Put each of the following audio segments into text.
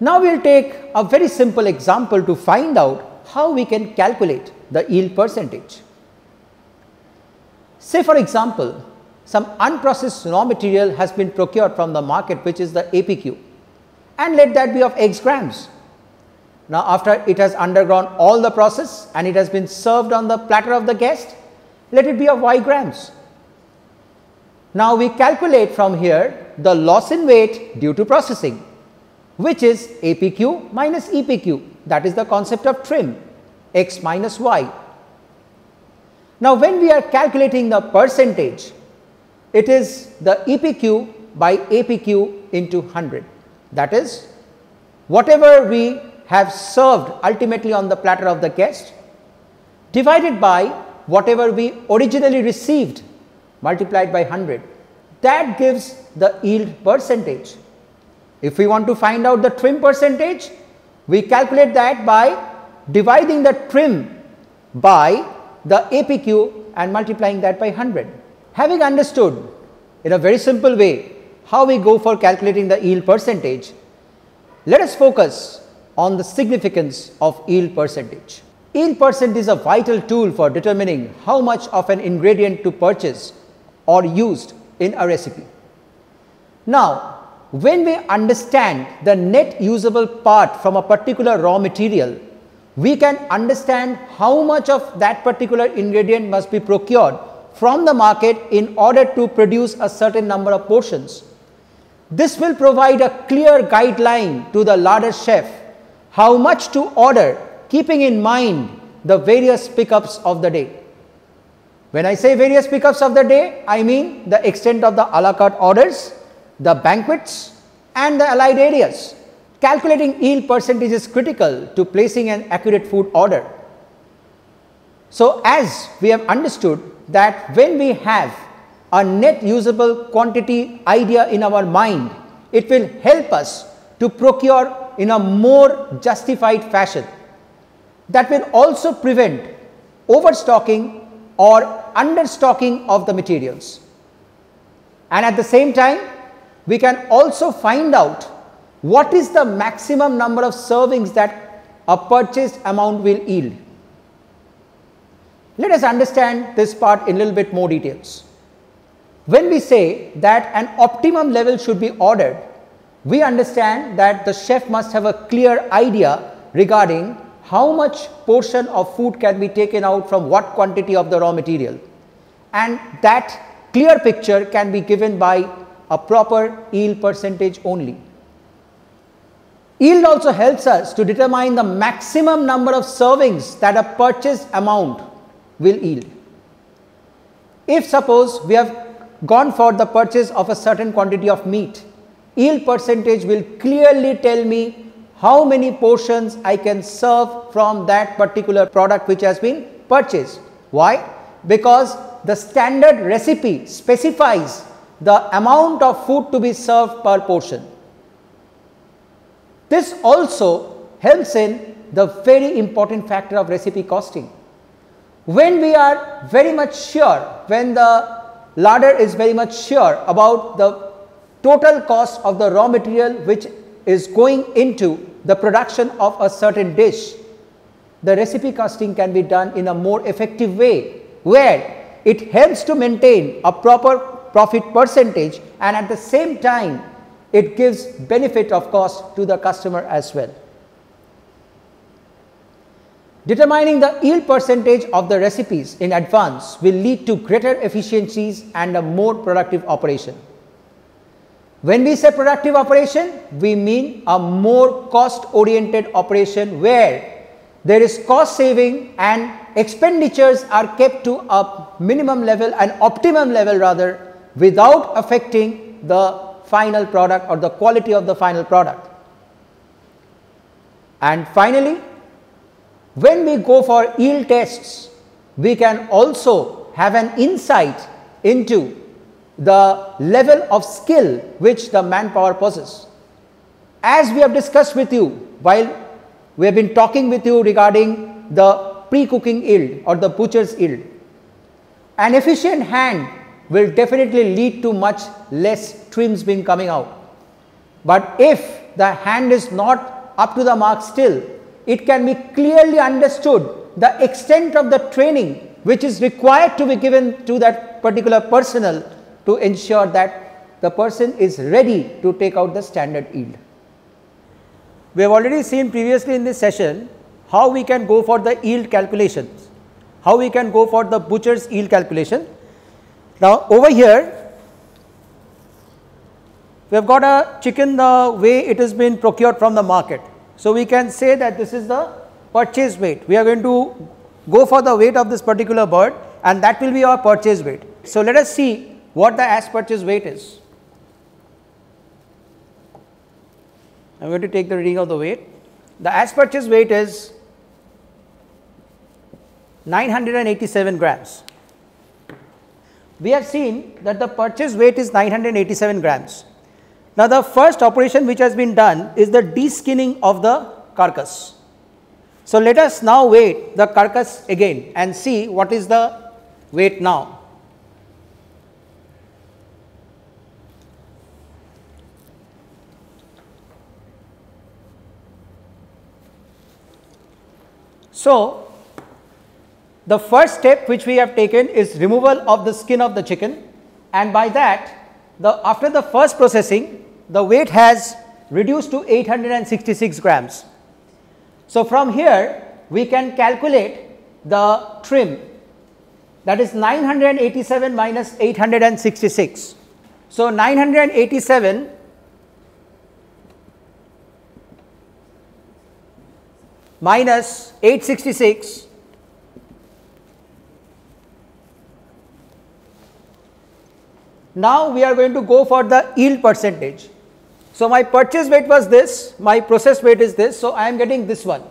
Now we will take a very simple example to find out how we can calculate the yield percentage. Say for example, some unprocessed raw material has been procured from the market which is the APQ and let that be of x grams. Now after it has undergone all the process and it has been served on the platter of the guest, let it be of y grams. Now we calculate from here the loss in weight due to processing which is APQ minus EPQ that is the concept of trim. X minus y. Now when we are calculating the percentage it is the EPQ by APQ into 100 that is whatever we have served ultimately on the platter of the guest divided by whatever we originally received multiplied by 100 that gives the yield percentage if we want to find out the trim percentage, we calculate that by dividing the trim by the APQ and multiplying that by 100. Having understood in a very simple way how we go for calculating the yield percentage, let us focus on the significance of yield percentage. Yield percent is a vital tool for determining how much of an ingredient to purchase or used in a recipe. Now, when we understand the net usable part from a particular raw material, we can understand how much of that particular ingredient must be procured from the market in order to produce a certain number of portions. This will provide a clear guideline to the larder chef how much to order keeping in mind the various pickups of the day. When I say various pickups of the day, I mean the extent of the a la carte orders, the banquets and the allied areas. Calculating yield percentage is critical to placing an accurate food order. So, as we have understood that when we have a net usable quantity idea in our mind, it will help us to procure in a more justified fashion. That will also prevent overstocking or understocking of the materials. And at the same time, we can also find out what is the maximum number of servings that a purchased amount will yield. Let us understand this part in a little bit more details. When we say that an optimum level should be ordered, we understand that the chef must have a clear idea regarding how much portion of food can be taken out from what quantity of the raw material and that clear picture can be given by a proper yield percentage only. Yield also helps us to determine the maximum number of servings that a purchased amount will yield. If suppose we have gone for the purchase of a certain quantity of meat, yield percentage will clearly tell me how many portions I can serve from that particular product which has been purchased. Why? Because the standard recipe specifies the amount of food to be served per portion. This also helps in the very important factor of recipe costing. When we are very much sure, when the larder is very much sure about the total cost of the raw material which is going into the production of a certain dish, the recipe costing can be done in a more effective way where it helps to maintain a proper profit percentage and at the same time it gives benefit of cost to the customer as well. Determining the yield percentage of the recipes in advance will lead to greater efficiencies and a more productive operation. When we say productive operation, we mean a more cost oriented operation where there is cost saving and expenditures are kept to a minimum level and optimum level rather without affecting the final product or the quality of the final product. And finally, when we go for yield tests, we can also have an insight into the level of skill which the manpower possesses. As we have discussed with you while we have been talking with you regarding the pre-cooking yield or the butcher's yield, an efficient hand will definitely lead to much less trims being coming out. But if the hand is not up to the mark still, it can be clearly understood the extent of the training which is required to be given to that particular personnel to ensure that the person is ready to take out the standard yield. We have already seen previously in this session how we can go for the yield calculations, how we can go for the butcher's yield calculation. Now, over here we have got a chicken the way it has been procured from the market. So, we can say that this is the purchase weight. We are going to go for the weight of this particular bird and that will be our purchase weight. So, let us see what the as purchase weight is. I am going to take the reading of the weight. The as purchase weight is 987 grams. We have seen that the purchase weight is 987 grams. Now, the first operation which has been done is the deskinning of the carcass. So, let us now weigh the carcass again and see what is the weight now. So, the first step which we have taken is removal of the skin of the chicken and by that the after the first processing the weight has reduced to 866 grams. So, from here we can calculate the trim that is 987 minus 866. So, 987 minus 866 Now, we are going to go for the yield percentage. So, my purchase weight was this, my process weight is this. So, I am getting this one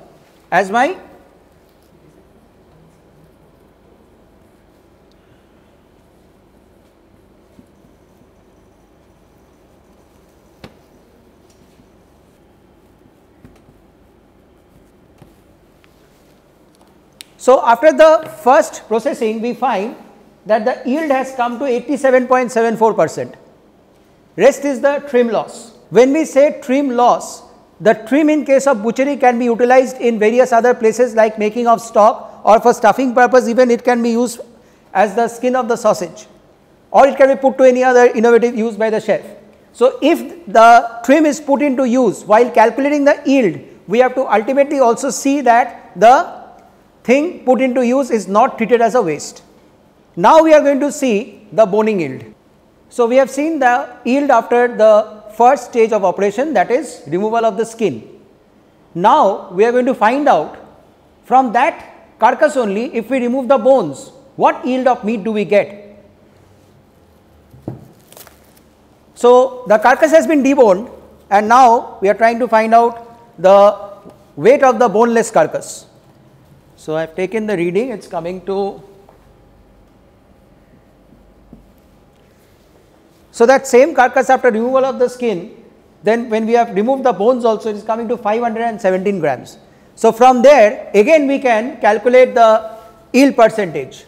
as my So, after the first processing we find that the yield has come to 87.74 percent, rest is the trim loss. When we say trim loss, the trim in case of butchery can be utilized in various other places like making of stock or for stuffing purpose even it can be used as the skin of the sausage or it can be put to any other innovative use by the chef. So, if the trim is put into use while calculating the yield, we have to ultimately also see that the thing put into use is not treated as a waste. Now, we are going to see the boning yield. So, we have seen the yield after the first stage of operation that is removal of the skin. Now, we are going to find out from that carcass only if we remove the bones what yield of meat do we get. So, the carcass has been deboned and now we are trying to find out the weight of the boneless carcass. So, I have taken the reading it is coming to So, that same carcass after removal of the skin then when we have removed the bones also it is coming to 517 grams. So, from there again we can calculate the yield percentage.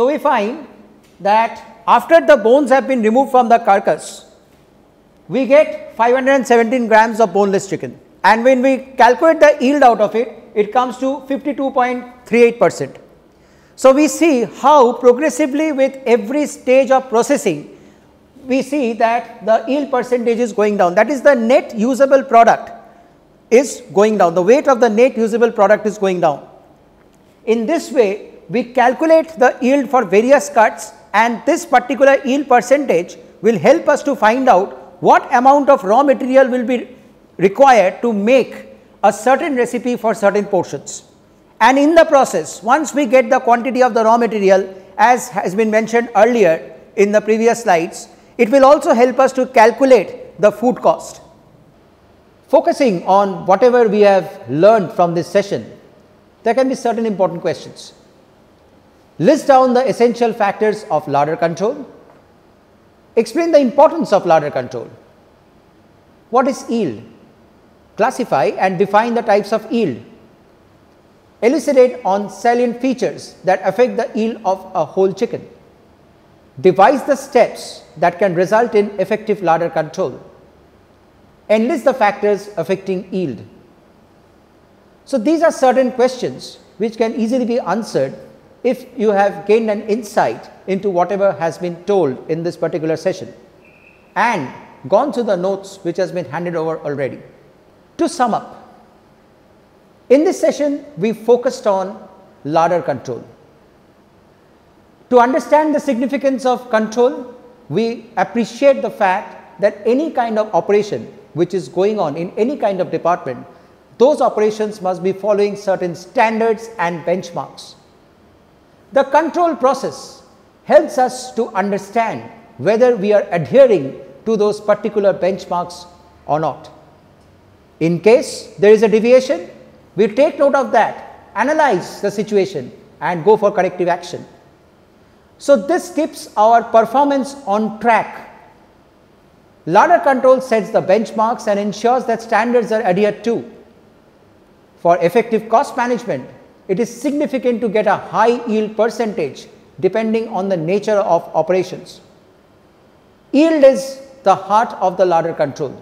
So, we find that after the bones have been removed from the carcass, we get 517 grams of boneless chicken and when we calculate the yield out of it, it comes to 52.38 percent. So, we see how progressively with every stage of processing, we see that the yield percentage is going down that is the net usable product is going down, the weight of the net usable product is going down. In this way, we calculate the yield for various cuts and this particular yield percentage will help us to find out what amount of raw material will be required to make a certain recipe for certain portions. And in the process once we get the quantity of the raw material as has been mentioned earlier in the previous slides, it will also help us to calculate the food cost. Focusing on whatever we have learned from this session, there can be certain important questions. List down the essential factors of larder control. Explain the importance of larder control. What is yield? Classify and define the types of yield. Elucidate on salient features that affect the yield of a whole chicken. Devise the steps that can result in effective larder control. Enlist the factors affecting yield. So, these are certain questions which can easily be answered if you have gained an insight into whatever has been told in this particular session and gone through the notes which has been handed over already. To sum up, in this session we focused on larder control. To understand the significance of control, we appreciate the fact that any kind of operation which is going on in any kind of department, those operations must be following certain standards and benchmarks. The control process helps us to understand whether we are adhering to those particular benchmarks or not. In case there is a deviation, we take note of that, analyze the situation and go for corrective action. So, this keeps our performance on track. Larder control sets the benchmarks and ensures that standards are adhered to. For effective cost management, it is significant to get a high yield percentage depending on the nature of operations. Yield is the heart of the larder control.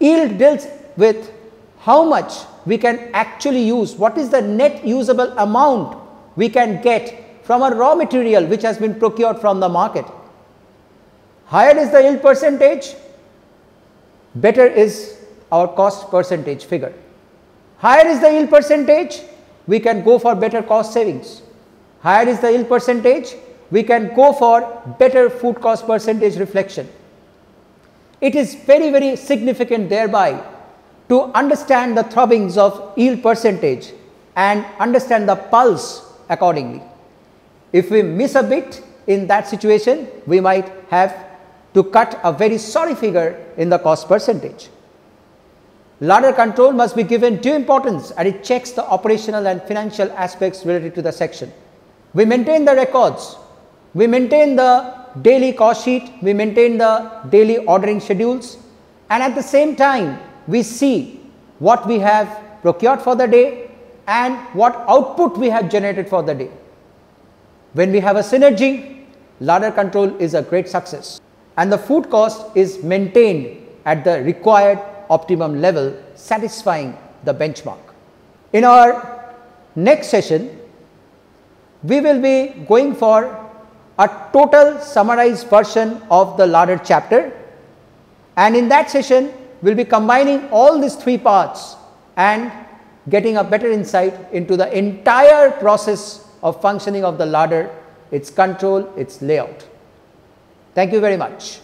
Yield deals with how much we can actually use, what is the net usable amount we can get from a raw material which has been procured from the market. Higher is the yield percentage, better is our cost percentage figure. Higher is the yield percentage, we can go for better cost savings. Higher is the yield percentage, we can go for better food cost percentage reflection. It is very very significant thereby to understand the throbbings of yield percentage and understand the pulse accordingly. If we miss a bit in that situation, we might have to cut a very sorry figure in the cost percentage. Larder control must be given due importance and it checks the operational and financial aspects related to the section. We maintain the records, we maintain the daily cost sheet, we maintain the daily ordering schedules and at the same time we see what we have procured for the day and what output we have generated for the day. When we have a synergy, larder control is a great success and the food cost is maintained at the required optimum level satisfying the benchmark. In our next session, we will be going for a total summarized version of the larder chapter and in that session we will be combining all these three parts and getting a better insight into the entire process of functioning of the larder, its control, its layout. Thank you very much.